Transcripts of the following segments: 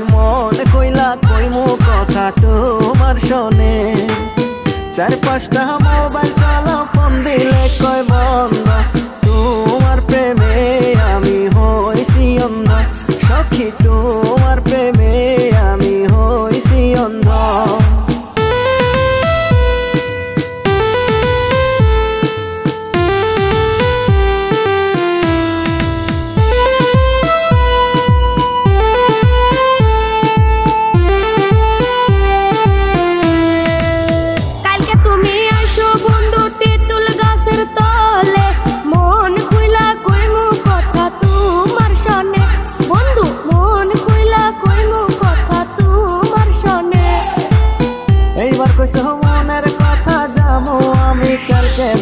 মনে কইলা কইমু কথা তোমার শোনে। চার পাঁচটা মোবাইল চালা ফোন দিলে কয় বন্ধ? তোমার প্রেমে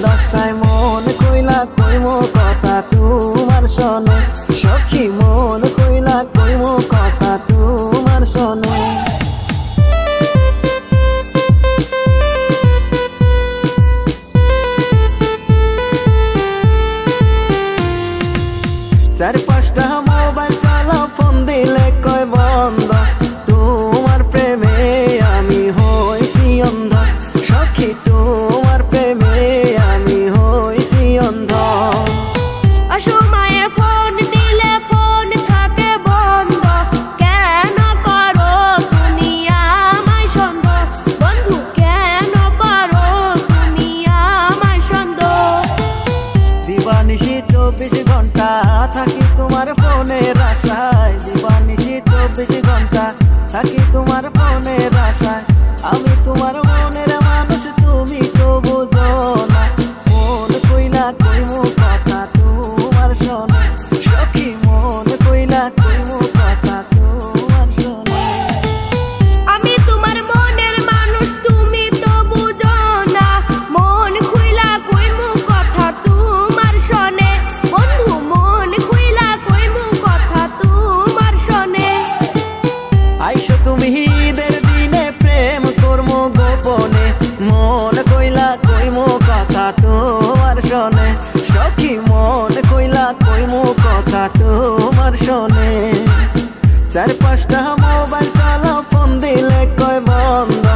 দশটায় মন কইলা কইম কথা তোমার শোনে। সখী, মন কইলা কইম কথা তোমার শোনে। চার পাঁচটা মোবাইল চালা ফোন দিলে চব্বিশ ঘণ্টা থাকি তোমার ফোনের আশায়। দিবানিশি চব্বিশ ঘণ্টা থাকি তোমার ফোনের আশায়। আমি তোমার চার পাঁচটা মোবাইল চালা ফোন দিলে কয় বন্ধ?